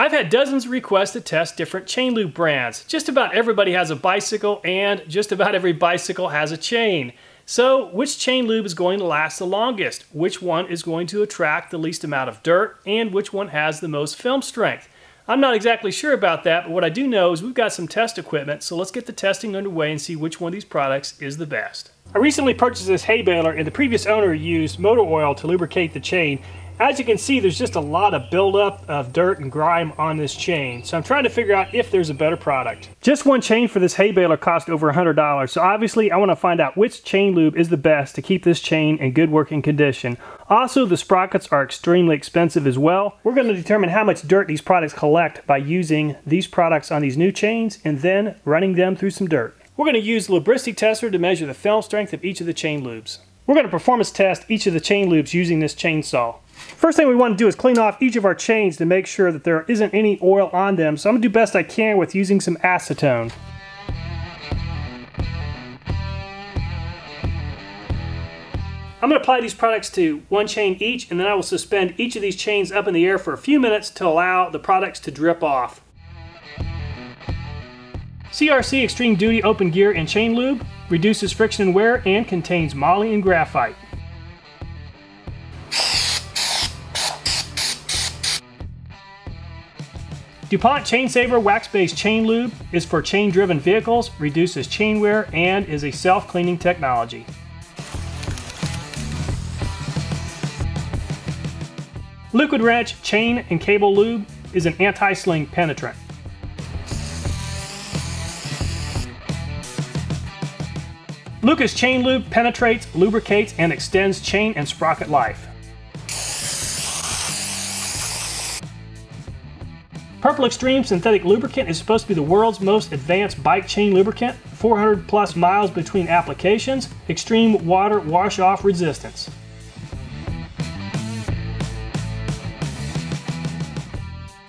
I've had dozens of requests to test different chain lube brands. Just about everybody has a bicycle and just about every bicycle has a chain. So which chain lube is going to last the longest? Which one is going to attract the least amount of dirt? And which one has the most film strength? I'm not exactly sure about that, but what I do know is we've got some test equipment, so let's get the testing underway and see which one of these products is the best. I recently purchased this hay baler and the previous owner used motor oil to lubricate the chain as you can see, there's just a lot of buildup of dirt and grime on this chain. So I'm trying to figure out if there's a better product. Just one chain for this hay baler cost over $100. So obviously I want to find out which chain lube is the best to keep this chain in good working condition. Also, the sprockets are extremely expensive as well. We're going to determine how much dirt these products collect by using these products on these new chains and then running them through some dirt. We're going to use the lubricity tester to measure the film strength of each of the chain lubes. We're going to performance test each of the chain lubes using this chainsaw. First thing we want to do is clean off each of our chains to make sure that there isn't any oil on them. So I'm going to do best I can with using some acetone. I'm going to apply these products to one chain each and then I will suspend each of these chains up in the air for a few minutes to allow the products to drip off. CRC Extreme Duty Open Gear and Chain Lube reduces friction and wear and contains moly and graphite. DuPont Chain Saver Wax-Based Chain Lube is for chain-driven vehicles, reduces chain wear, and is a self-cleaning technology. Liquid Wrench Chain and Cable Lube is an anti-sling penetrant. Lucas Chain Lube penetrates, lubricates, and extends chain and sprocket life. Purple Extreme Synthetic Lubricant is supposed to be the world's most advanced bike chain lubricant, 400 plus miles between applications, extreme water wash-off resistance.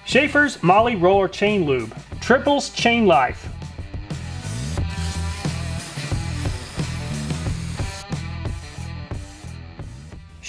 Schaeffer's Moly Roller Chain Lube, triples chain life,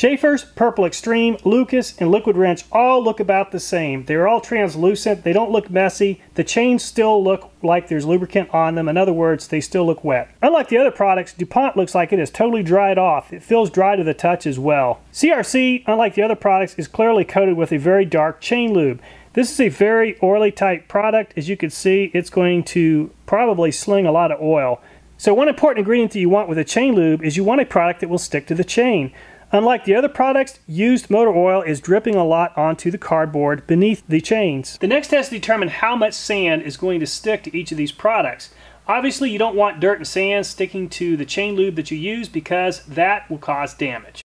Schaeffer's, Purple Extreme, Lucas, and Liquid Wrench all look about the same. They're all translucent, they don't look messy, the chains still look like there's lubricant on them. In other words, they still look wet. Unlike the other products, DuPont looks like it is totally dried off. It feels dry to the touch as well. CRC, unlike the other products, is clearly coated with a very dark chain lube. This is a very oily type product. As you can see, it's going to probably sling a lot of oil. So one important ingredient that you want with a chain lube is you want a product that will stick to the chain. Unlike the other products, used motor oil is dripping a lot onto the cardboard beneath the chains. The next test to determine how much sand is going to stick to each of these products. Obviously, you don't want dirt and sand sticking to the chain lube that you use because that will cause damage.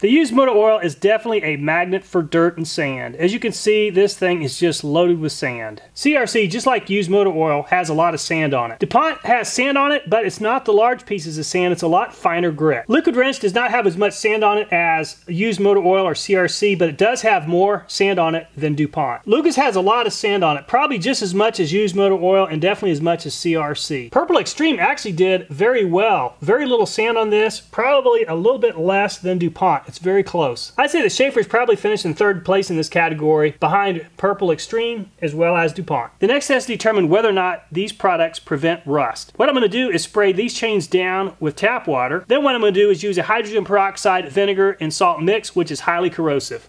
The used motor oil is definitely a magnet for dirt and sand. As you can see, this thing is just loaded with sand. CRC, just like used motor oil, has a lot of sand on it. DuPont has sand on it, but it's not the large pieces of sand, it's a lot finer grit. Liquid Wrench does not have as much sand on it as used motor oil or CRC, but it does have more sand on it than DuPont. Lucas has a lot of sand on it, probably just as much as used motor oil and definitely as much as CRC. Purple Extreme actually did very well. Very little sand on this, probably a little bit less than DuPont. It's very close. I'd say the Schaeffer's probably finished in third place in this category behind Purple Extreme as well as DuPont. The next test to determine whether or not these products prevent rust. What I'm going to do is spray these chains down with tap water. Then what I'm going to do is use a hydrogen peroxide, vinegar, and salt mix, which is highly corrosive.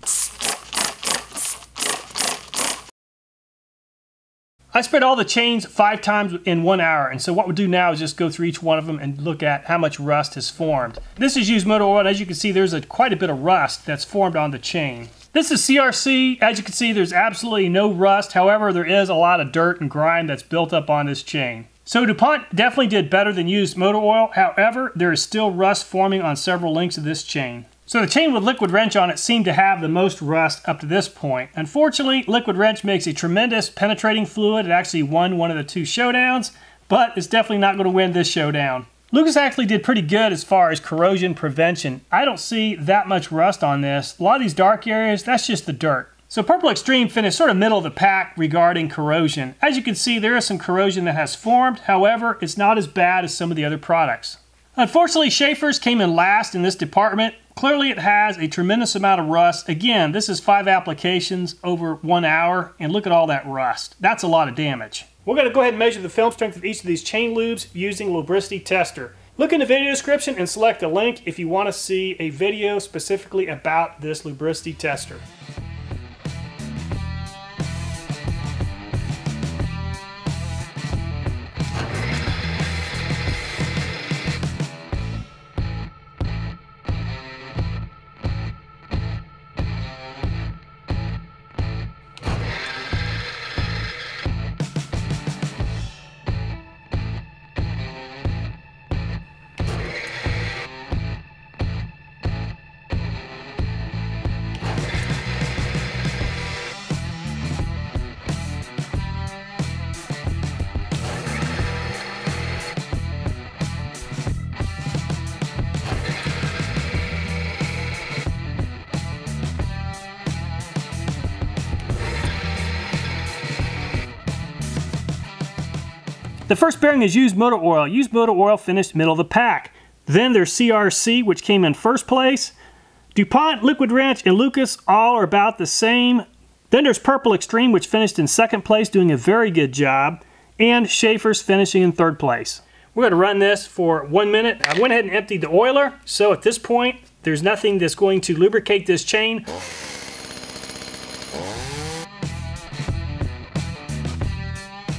I spread all the chains five times in one hour, and so what we'll do now is just go through each one of them and look at how much rust has formed. This is used motor oil, and as you can see, there's a, quite a bit of rust that's formed on the chain. This is CRC. As you can see, there's absolutely no rust. However, there is a lot of dirt and grime that's built up on this chain. So DuPont definitely did better than used motor oil. However, there is still rust forming on several links of this chain. So the chain with Liquid Wrench on it seemed to have the most rust up to this point. Unfortunately, Liquid Wrench makes a tremendous penetrating fluid. It actually won one of the two showdowns, but it's definitely not going to win this showdown. Lucas actually did pretty good as far as corrosion prevention. I don't see that much rust on this. A lot of these dark areas, that's just the dirt. So Purple Extreme finished sort of middle of the pack regarding corrosion. As you can see, there is some corrosion that has formed. However, it's not as bad as some of the other products. Unfortunately, Schaeffer's came in last in this department. Clearly it has a tremendous amount of rust. Again, this is five applications over one hour, and look at all that rust. That's a lot of damage. We're going to go ahead and measure the film strength of each of these chain lubes using lubricity tester. Look in the video description and select a link if you want to see a video specifically about this lubricity tester. The first bearing is used motor oil. Used motor oil finished middle of the pack. Then there's CRC, which came in first place. DuPont, Liquid Wrench, and Lucas all are about the same. Then there's Purple Extreme, which finished in second place, doing a very good job. And Schaeffer's finishing in third place. We're going to run this for one minute. I went ahead and emptied the oiler, so at this point, there's nothing that's going to lubricate this chain.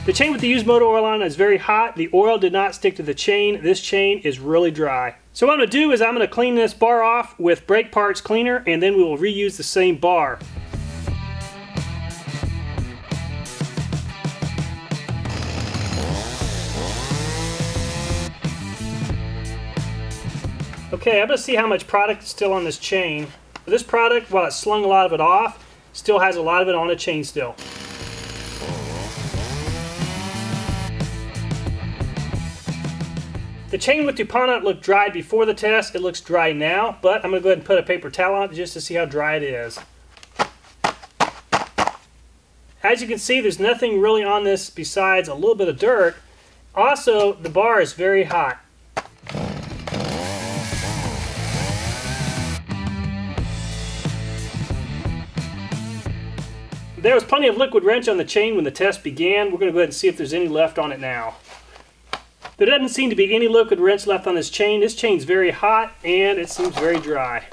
The chain with the used motor oil on is very hot. The oil did not stick to the chain. This chain is really dry. So what I'm to do is I'm going to clean this bar off with brake parts cleaner and then we will reuse the same bar. Okay, I'm to see how much product is still on this chain. This product, while it slung a lot of it off, still has a lot of it on the chain still. The chain with DuPont looked dry before the test. It looks dry now, but I'm going to go ahead and put a paper towel on it just to see how dry it is. As you can see, there's nothing really on this besides a little bit of dirt. Also, the bar is very hot. There was plenty of liquid wrench on the chain when the test began. We're going to go ahead and see if there's any left on it now. There doesn't seem to be any liquid wrench left on this chain. This chain's very hot and it seems very dry.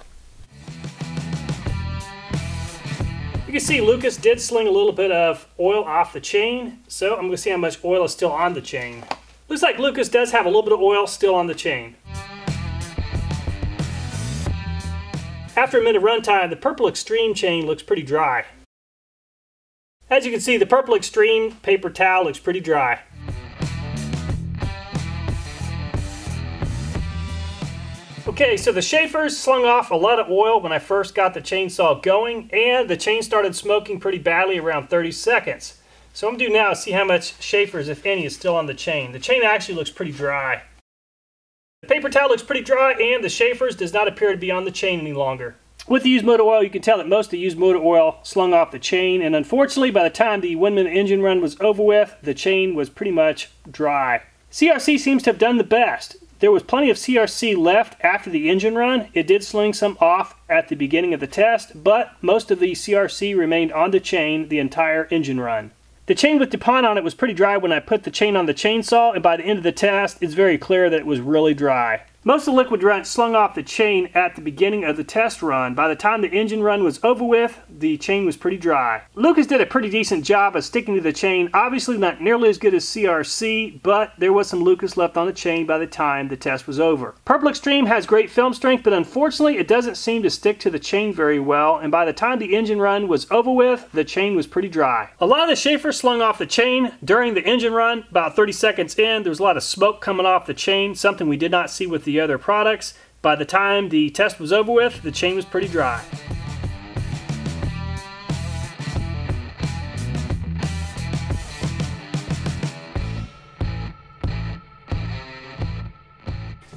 You can see Lucas did sling a little bit of oil off the chain, so I'm to see how much oil is still on the chain. Looks like Lucas does have a little bit of oil still on the chain. After a minute of runtime, the Purple Extreme chain looks pretty dry. As you can see, the Purple Extreme paper towel looks pretty dry. Okay, so the Schaeffer's slung off a lot of oil when I first got the chainsaw going, and the chain started smoking pretty badly around 30 seconds. So I'm to do now is see how much Schaeffer's, if any, is still on the chain. The chain actually looks pretty dry. The paper towel looks pretty dry, and the Schaeffer's does not appear to be on the chain any longer. With the used motor oil, you can tell that most of the used motor oil slung off the chain, and unfortunately, by the time the one-minute engine run was over with, the chain was pretty much dry. CRC seems to have done the best. There was plenty of CRC left after the engine run. It did sling some off at the beginning of the test, but most of the CRC remained on the chain the entire engine run. The chain with DuPont on it was pretty dry when I put the chain on the chainsaw, and by the end of the test, it's very clear that it was really dry. Most of the liquid wrench slung off the chain at the beginning of the test run. By the time the engine run was over with, the chain was pretty dry. Lucas did a pretty decent job of sticking to the chain. Obviously not nearly as good as CRC, but there was some Lucas left on the chain by the time the test was over. Purple Extreme has great film strength, but unfortunately it doesn't seem to stick to the chain very well, and by the time the engine run was over with, the chain was pretty dry. A lot of the Schaeffer slung off the chain during the engine run. About 30 seconds in, there was a lot of smoke coming off the chain, something we did not see with the other products. By the time the test was over with, the chain was pretty dry.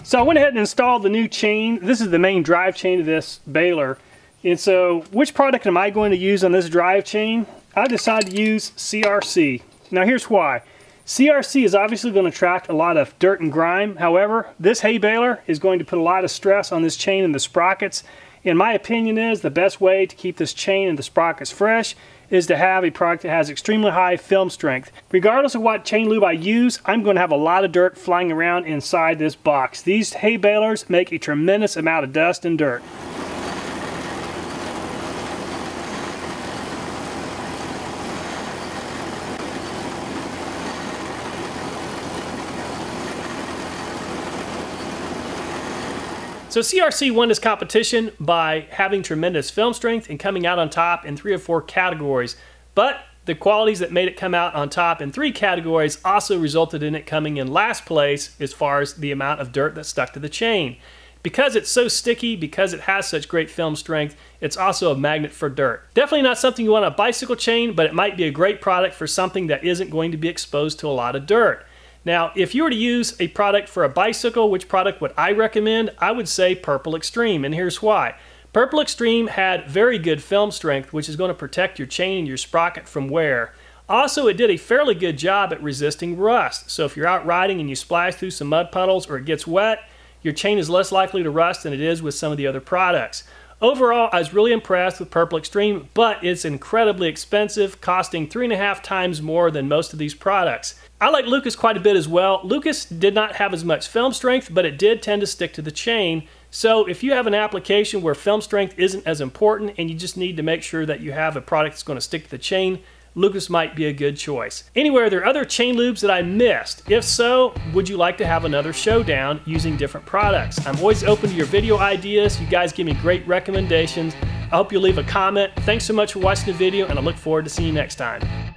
So I went ahead and installed the new chain. This is the main drive chain of this baler. And so which product am I going to use on this drive chain? I decided to use CRC. Now here's why. CRC is obviously going to attract a lot of dirt and grime. However, this hay baler is going to put a lot of stress on this chain and the sprockets. In my opinion is the best way to keep this chain and the sprockets fresh is to have a product that has extremely high film strength. Regardless of what chain lube I use, I'm going to have a lot of dirt flying around inside this box. These hay balers make a tremendous amount of dust and dirt. So CRC won this competition by having tremendous film strength and coming out on top in three or four categories. But the qualities that made it come out on top in three categories also resulted in it coming in last place as far as the amount of dirt that stuck to the chain. Because it's so sticky, because it has such great film strength, it's also a magnet for dirt. Definitely not something you want on a bicycle chain, but it might be a great product for something that isn't going to be exposed to a lot of dirt. Now, if you were to use a product for a bicycle, which product would I recommend? I would say Purple Extreme, and here's why. Purple Extreme had very good film strength, which is going to protect your chain and your sprocket from wear. Also, it did a fairly good job at resisting rust. So if you're out riding and you splash through some mud puddles or it gets wet, your chain is less likely to rust than it is with some of the other products. Overall, I was really impressed with Purple Extreme, but it's incredibly expensive, costing three and a half times more than most of these products. I like Lucas quite a bit as well. Lucas did not have as much film strength, but it did tend to stick to the chain. So if you have an application where film strength isn't as important and you just need to make sure that you have a product that's going to stick to the chain, Lucas might be a good choice. Anyway, are there other chain lubes that I missed? If so, would you like to have another showdown using different products? I'm always open to your video ideas. You guys give me great recommendations. I hope you'll leave a comment. Thanks so much for watching the video and I look forward to seeing you next time.